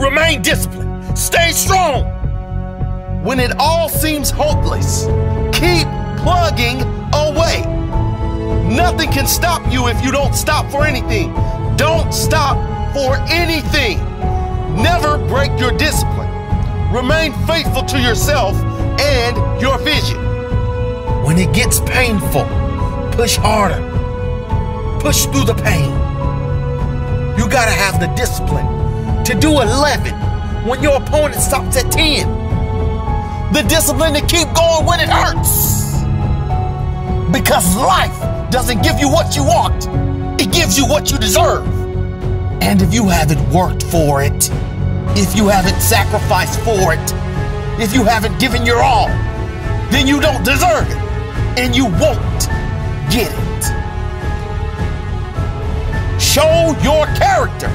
remain disciplined. Stay strong. When it all seems hopeless, keep plugging away. Nothing can stop you if you don't stop for anything. Don't stop for anything. Never break your discipline. Remain faithful to yourself and your vision. When it gets painful, push harder. Push through the pain. You gotta have the discipline to do 11 when your opponent stops at 10. The discipline to keep going when it hurts. Because life doesn't give you what you want, it gives you what you deserve. And if you haven't worked for it, if you haven't sacrificed for it, if you haven't given your all, then you don't deserve it. And you won't get it. Show your character.